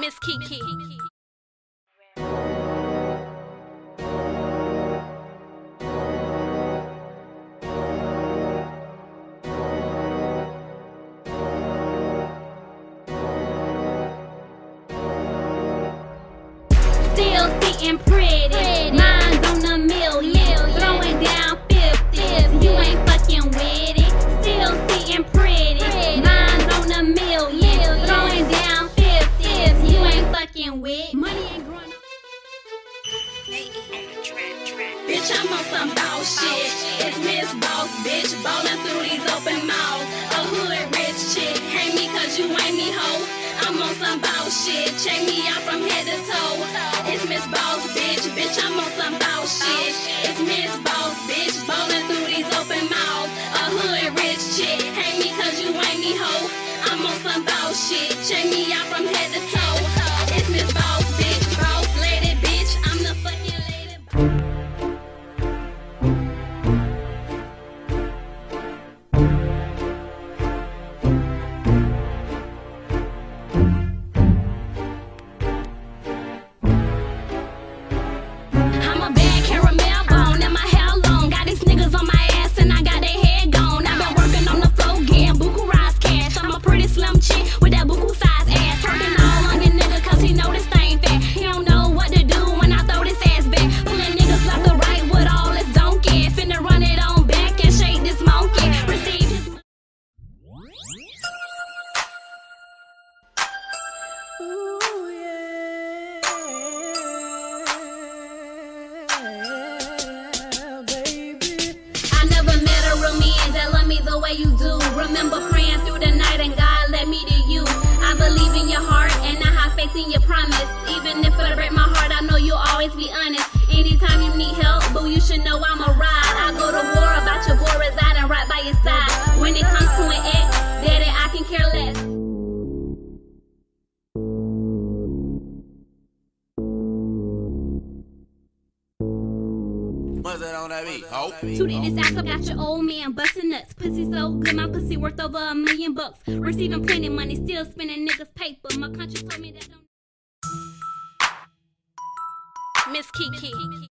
Miss Key Key. Still sitting pretty. Mine's Bitch, I'm on some boss shit. It's Miss Boss, bitch. Ballin' through these open mouths. A hood rich chick. Hate me cause you ain't me hoe. I'm on some boss shit. Check me out from head to toe. Promise. Even if it break my heart, I know you'll always be honest. Anytime you need help, boo, you should know I'm a ride. I go to war about your boy residing right by your side. When it comes to an ex, daddy, I can care less. What's that on that beat? Oh. Tooted this ass about your old man, busting nuts. Pussy so good, my pussy worth over a million bucks. Receiving plenty money, still spending niggas' paper. My conscience told me that don't. Miss Kiki.